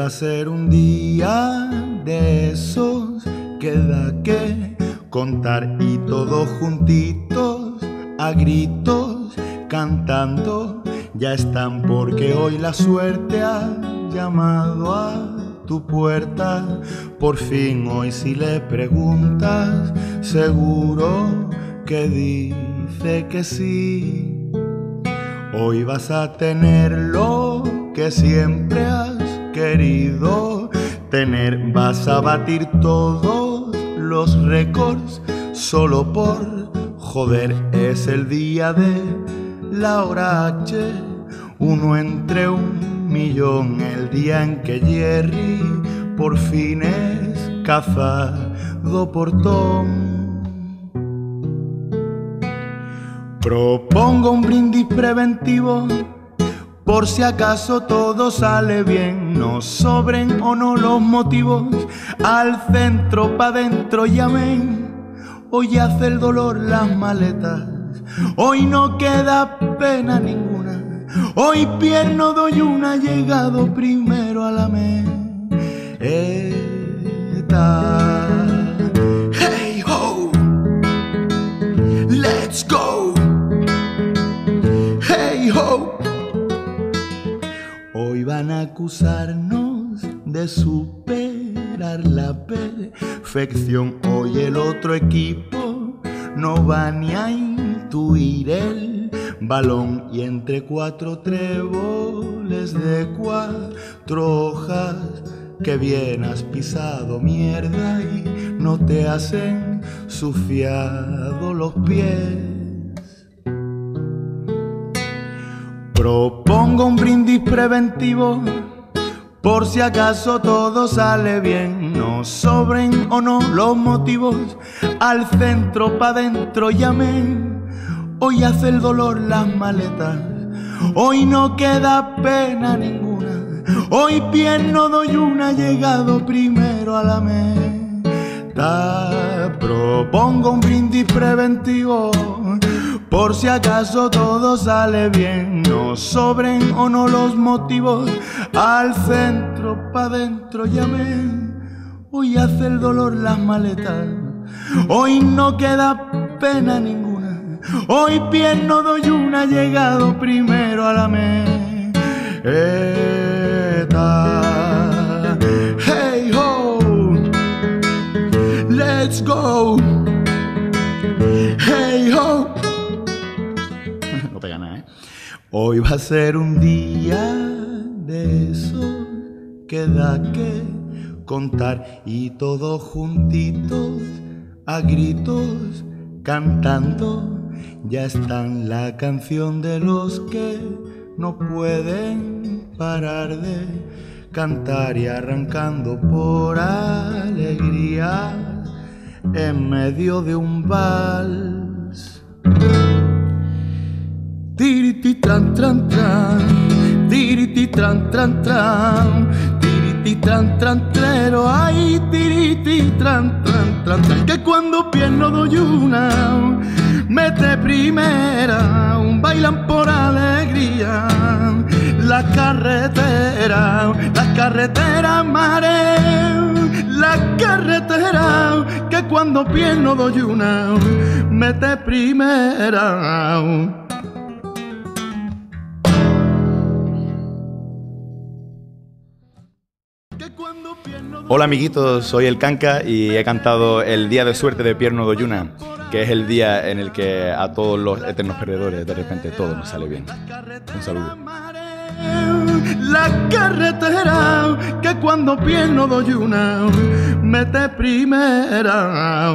Va a ser un día de esos que da que contar y todos juntitos a gritos cantando ya están porque hoy la suerte ha llamado a tu puerta. Por fin hoy si le preguntas, seguro que dice que sí. Hoy vas a tener lo que siempre has querido tener. Vas a batir todos los récords solo por joder. Es el día de la hora H, uno entre un millón. El día en que Jerry por fin es cazado por Tom. Propongo un brindis preventivo por si acaso todo sale bien, no sobren o no los motivos, al centro pa' dentro llamen. Hoy hace el dolor las maletas, hoy no queda pena ninguna, hoy pierno doy una, llegado primero a la meta. Hey ho, let's go. Acusarnos de superar la perfección. Hoy el otro equipo no va ni a intuir el balón y entre cuatro tréboles de cuatro hojas que bien has pisado mierda y no te hacen suciado los pies. Propongo un brindis preventivo por si acaso todo sale bien, no sobren o no los motivos, al centro pa' dentro llamen, hoy hace el dolor las maletas, hoy no queda pena ninguna, hoy pierno doy una, llegado primero a la meta, propongo un brindis preventivo por si acaso todo sale bien, no sobren o no los motivos, al centro pa' dentro llamen. Hoy hace el dolor las maletas, hoy no queda pena ninguna, hoy pierno doy una, llegado primero a la meta. Hoy va a ser un día de esos que da que contar y todos juntitos a gritos cantando. Ya están la canción de los que no pueden parar de cantar y arrancando por alegría en medio de un vals. Tiriti tran tran tran, tiriti tran tran tran, tran tran trero, ay tiriti tran tran tran tran, que cuando pierno doy una, mete primera, bailan por alegría, la carretera, la carretera mare, la carretera, que cuando pierno doy una, mete primera. Hola amiguitos, soy el Canca y he cantado el Día de Suerte de Pierno Doyuna, que es el día en el que a todos los eternos perdedores de repente todo nos sale bien. Un saludo. La carretera que cuando pierno doy una, mete primera.